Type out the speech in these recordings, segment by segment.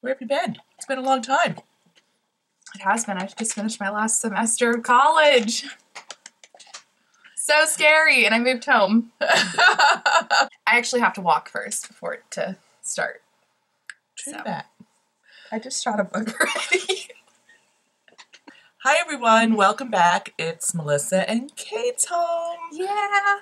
Where have you been? It's been a long time. It has been. I just finished my last semester of college. So scary, and I moved home. I actually have to walk first before it to start. True So. that. I just shot a book already. Hi everyone, welcome back. It's Melissa and Kate's home. yeah.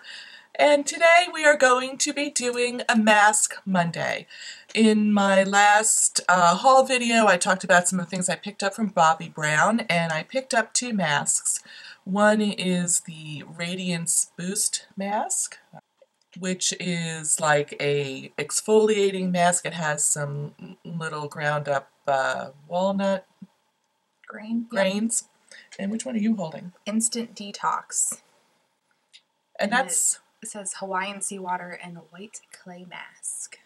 And today we are going to be doing a Mask Monday. In my last uh, haul video, I talked about some of the things I picked up from Bobbi Brown, and I picked up two masks. One is the Radiance Boost mask, which is like a exfoliating mask. It has some little ground up uh, walnut Grain. grains. And which one are you holding? Instant detox. And And that's It says Hawaiian seawater and white clay mask.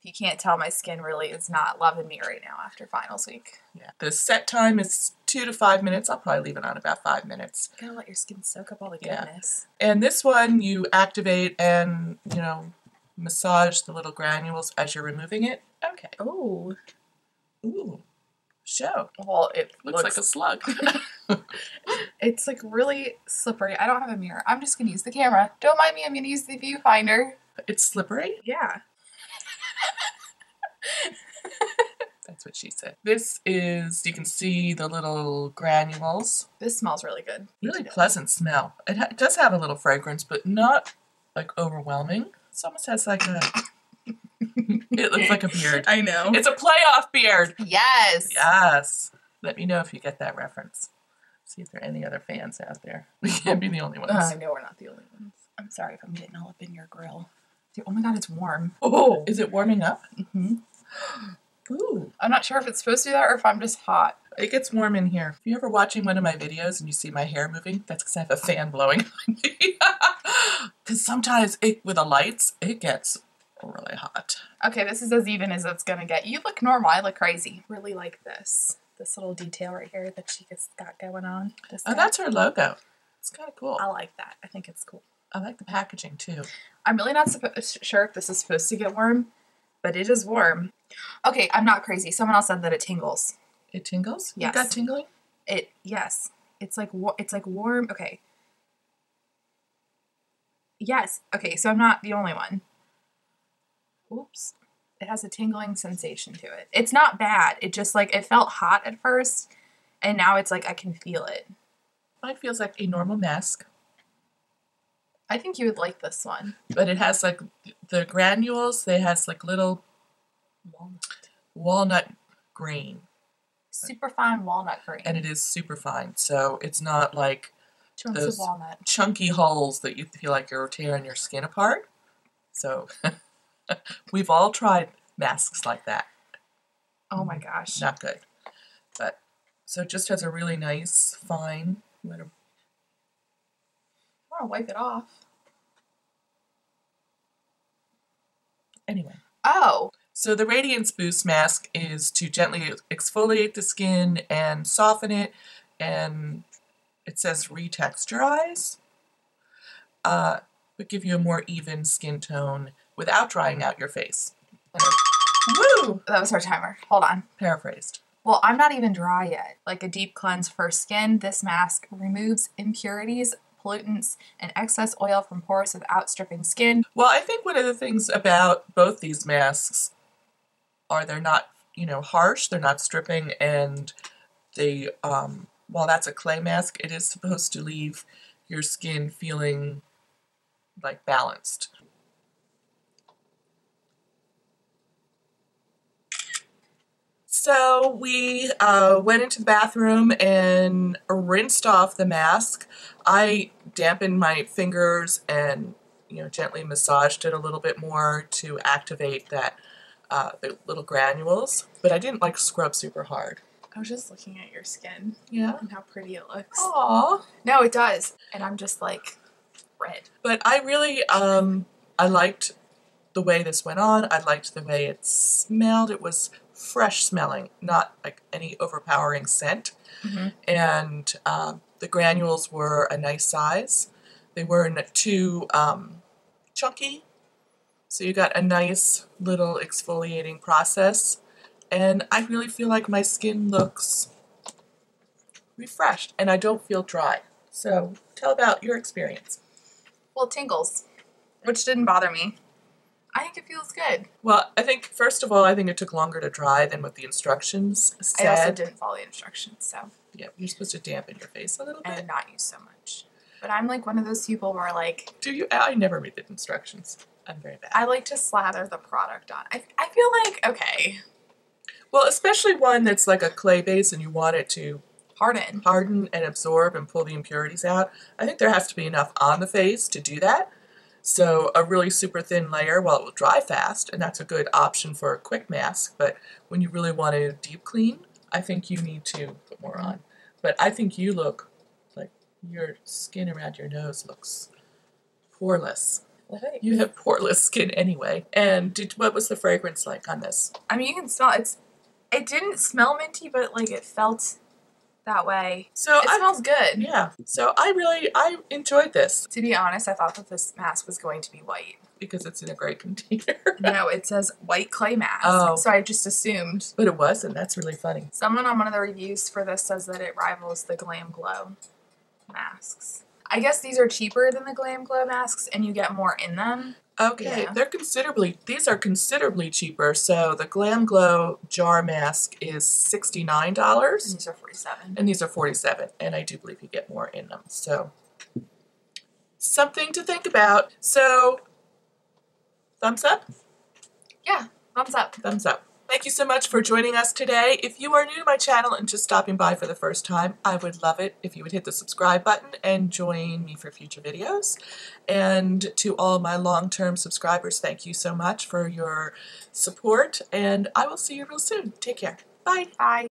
If you can't tell, my skin really is not loving me right now after finals week. yeah. The set time is two to five minutes. I'll probably leave it on about five minutes. You gotta let your skin soak up all the goodness. Yeah. And this one you activate and, you know, massage the little granules as you're removing it. Okay. Oh. Ooh. Show. Well, it Looks, like a slug. It's like really slippery. I don't have a mirror. I'm just gonna use the camera. Don't mind me. I'm gonna use the viewfinder. it's slippery. Yeah. That's what she said. This is, you can see the little granules. This smells really good. Really pleasant smell. It, ha- it does have a little fragrance, but not like overwhelming. It almost has like a. it looks like a beard. I know. It's a playoff beard. yes. Yes. Let me know if you get that reference. See if there are any other fans out there. We can't be the only ones. Uh, I know we're not the only ones. I'm sorry if I'm getting all up in your grill. Oh my god, it's warm. Oh. Is it warming up? Mm-hmm. Ooh. I'm not sure if it's supposed to do that or if I'm just hot. It gets warm in here. If you're ever watching one of my videos and you see my hair moving, that's because I have a fan blowing on me. Because sometimes it, with the lights, it gets really hot. Okay, this is as even as it's gonna get. You look normal. I look crazy. Really like this. This little detail right here that she has got going on. This Oh, that's her logo. It's kind of cool. I like that. I think it's cool. I like the packaging too. I'm really not sure if this is supposed to get warm, but it is warm. Okay, I'm not crazy. Someone else said that it tingles. It tingles? Yes. You got tingling? It yes. It's like it's like warm. Okay. Yes. Okay, so I'm not the only one. Oops. It has a tingling sensation to it. It's not bad. It just like it felt hot at first and now it's like I can feel it. Mine feels like a normal mask, I think you would like this one. but it has like the granules, they has like little walnut grain. Super fine walnut grain. and it is super fine. So it's not like Chunks those- walnut. chunky holes that you feel like you're tearing your skin apart. So we've all tried masks like that. Oh my gosh. Not good. But so it just has a really nice, fine. I'm gonna- I want to wipe it off. Anyway, Oh, so the Radiance Boost mask is to gently exfoliate the skin and soften it, and it says retexturize, uh, but give you a more even skin tone without drying out your face. Woo! that was our timer. Hold on. Paraphrased. Well, I'm not even dry yet. Like a deep cleanse for skin, this mask removes impurities, pollutants, and excess oil from pores without stripping skin. Well, I think one of the things about both these masks are they're not, you know, harsh, they're not stripping, and they, um, while that's a clay mask, it is supposed to leave your skin feeling like balanced. So we uh, went into the bathroom and rinsed off the mask. I dampened my fingers and you know gently massaged it a little bit more to activate that uh, the little granules, but I didn't like scrub super hard. I was just looking at your skin Yeah. and how pretty it looks. Aww. No, it does. And I'm just like red. But I really um I liked the way this went on. I liked the way it smelled. It was fresh smelling, not like any overpowering scent. Mhm. And um, the granules were a nice size. They weren't too um, chunky, so you got a nice little exfoliating process. and I really feel like my skin looks refreshed and I don't feel dry. So tell about your experience. Well, tingles, which didn't bother me. I think it feels good. Well, I think first of all, I think it took longer to dry than what the instructions said. I also didn't follow the instructions, so Yeah, you're supposed to dampen your face a little bit. and not use so much. But I'm like one of those people where like Do you? I never read the instructions. I'm very bad. I like to slather the product on. I, I feel like okay, well, especially one that's like a clay base and you want it to harden. harden and absorb and pull the impurities out. I think there has to be enough on the face to do that. So a really super thin layer, well, it will dry fast, and that's a good option for a quick mask. But when you really want to deep clean, I think you need to put more on. But I think you look like your skin around your nose looks poreless. You have poreless skin anyway. And did, what was the fragrance like on this? I mean, you can smell it's. It didn't smell minty, but like it felt that way. So It I, smells good. yeah. So I really I enjoyed this To be honest, I thought that this mask was going to be white. because it's in a gray container. No, it says white clay mask. Oh. So I just assumed. But it wasn't. That's really funny. Someone on one of the reviews for this says that it rivals the Glam Glow masks. I guess these are cheaper than the Glam Glow masks and you get more in them. Okay, Yeah. they're considerably. These are considerably cheaper. So the Glam Glow jar mask is $69. And dollars, these are 47 and these are forty seven. And I do believe you get more in them. So something to think about. So thumbs up. Yeah, thumbs up. Thumbs up. Thank you so much for joining us today. If you are new to my channel and just stopping by for the first time, I would love it if you would hit the subscribe button and join me for future videos. And to all my long-term subscribers, thank you so much for your support, and I will see you real soon. Take care. Bye. Bye.